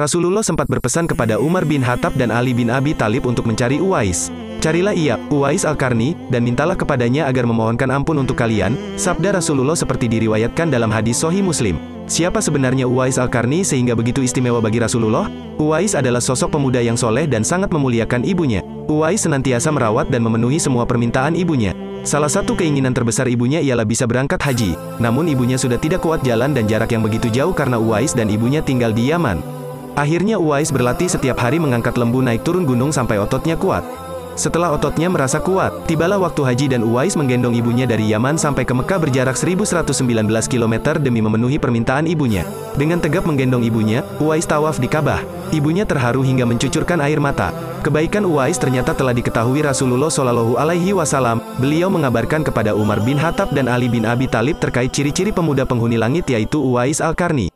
Rasulullah sempat berpesan kepada Umar bin Khattab dan Ali bin Abi Talib untuk mencari Uwais. Carilah ia, Uwais Al-Karni, dan mintalah kepadanya agar memohonkan ampun untuk kalian, sabda Rasulullah seperti diriwayatkan dalam hadis Sohi Muslim. Siapa sebenarnya Uwais Al-Karni sehingga begitu istimewa bagi Rasulullah? Uwais adalah sosok pemuda yang soleh dan sangat memuliakan ibunya. Uwais senantiasa merawat dan memenuhi semua permintaan ibunya. Salah satu keinginan terbesar ibunya ialah bisa berangkat haji, namun ibunya sudah tidak kuat jalan dan jarak yang begitu jauh karena Uwais dan ibunya tinggal di Yaman. Akhirnya Uwais berlatih setiap hari mengangkat lembu naik turun gunung sampai ototnya kuat. Setelah ototnya merasa kuat, tibalah waktu haji dan Uwais menggendong ibunya dari Yaman sampai ke Mekah berjarak 1119 km demi memenuhi permintaan ibunya. Dengan tegap menggendong ibunya, Uwais tawaf di Ka'bah. Ibunya terharu hingga mencucurkan air mata. Kebaikan Uwais ternyata telah diketahui Rasulullah Shallallahu Alaihi Wasallam. Beliau mengabarkan kepada Umar bin Khattab dan Ali bin Abi Talib terkait ciri-ciri pemuda penghuni langit yaitu Uwais Al-Karni.